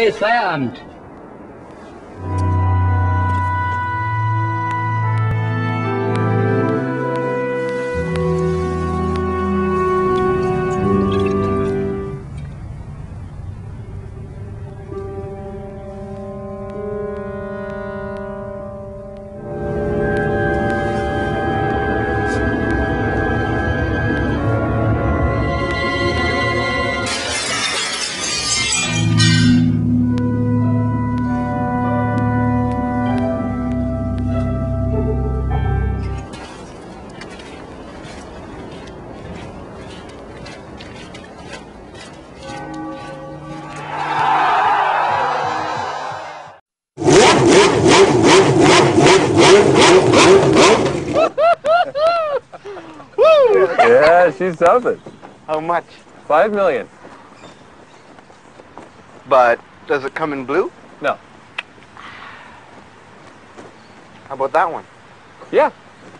Ist Feierabend. Yeah, she's something. How much? Five million. But does it come in blue? No. How about that one? Yeah.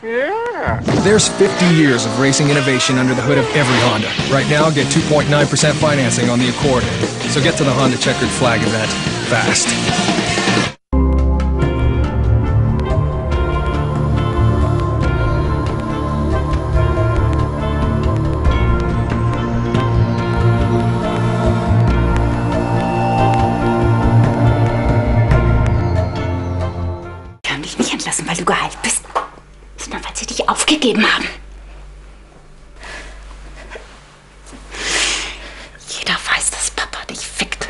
Yeah. There's 50 years of racing innovation under the hood of every Honda. Right now, get 2.9% financing on the Accord. So get to the Honda Checkered Flag event fast. Entlassen, weil du geheilt bist, sondern weil sie dich aufgegeben haben. Jeder weiß, dass Papa dich fickt.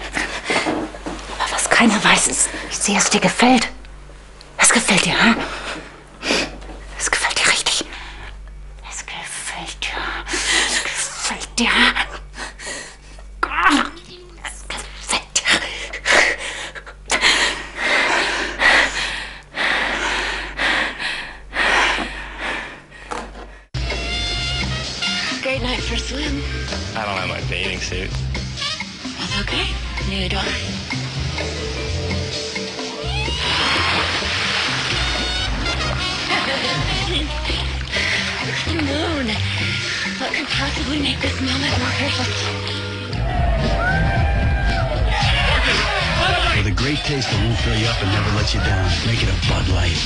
Aber was keiner weiß, ist, wie sehr es dir gefällt. Es gefällt dir, hm? Es gefällt dir richtig. Es gefällt dir. Es gefällt dir. Great night for a swim. I don't have my bathing suit. That's okay. Neither do I. the moon. What could possibly make this moment more perfect? With a great taste that won't fill you up and never let you down. Make it a Bud Light.